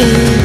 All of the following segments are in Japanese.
in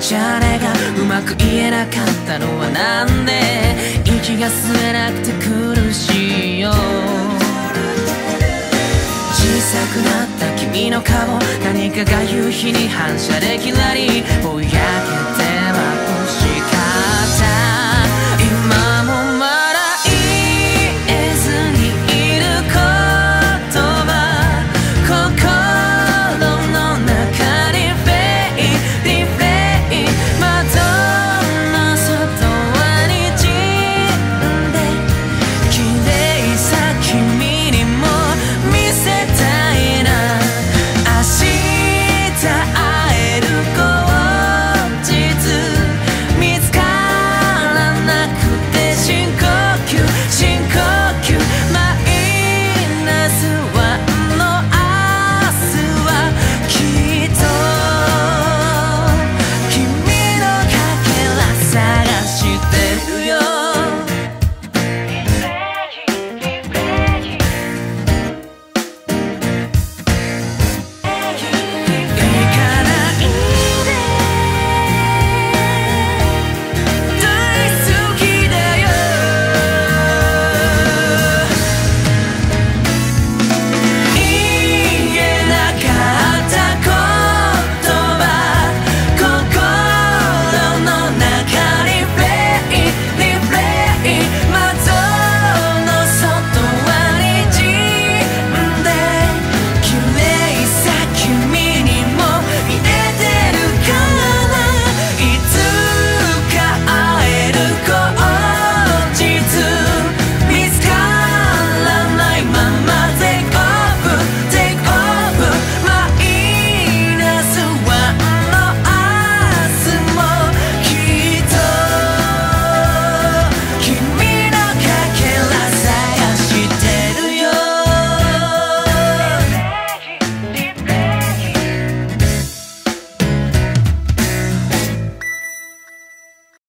じゃねえかうまく言えなかったのはなんで？息が吸えなくて苦しいよ。小さくなった君の顔何かが夕日に反射できなり。ぼやけて